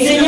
enseña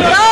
Go!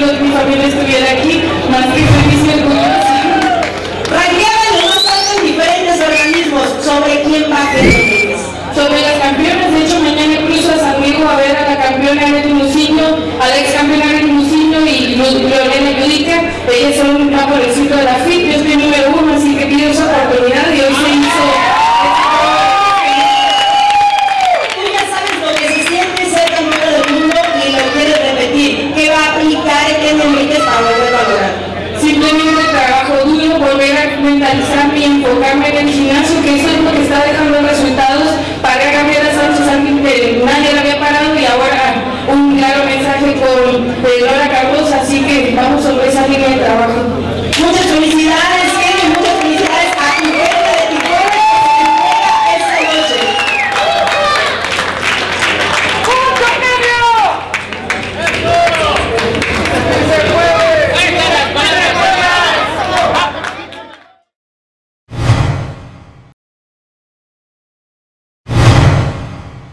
Amigos, mi familia estuviera aquí, más que feliz los más altos en diferentes organismos. Sobre quién va a querer. Sobre las campeonas, de hecho mañana cruzo a San Diego a ver a la campeona Betty Muciño, a la ex campeona Betty Muciño y Lorena Yudica, ellas son un favorecido de la FIT, yo estoy número uno, así que pido esa oportunidad y hoy se hizo... Tú ya sabes lo que se siente ser campeona del mundo y lo quieres repetir. ¿Qué va a aplicar Ken Enríquez para volver a lograr? Simplemente trabajo duro, volver a mentalizarme y enfocarme en el gimnasio, que eso es lo que está dejando resultados. Pagué a Gabriela Sánchez que nadie la había parado y ahora un claro mensaje con Laura Carlos, así que vamos sobre esa línea de trabajo. Muchas felicidades,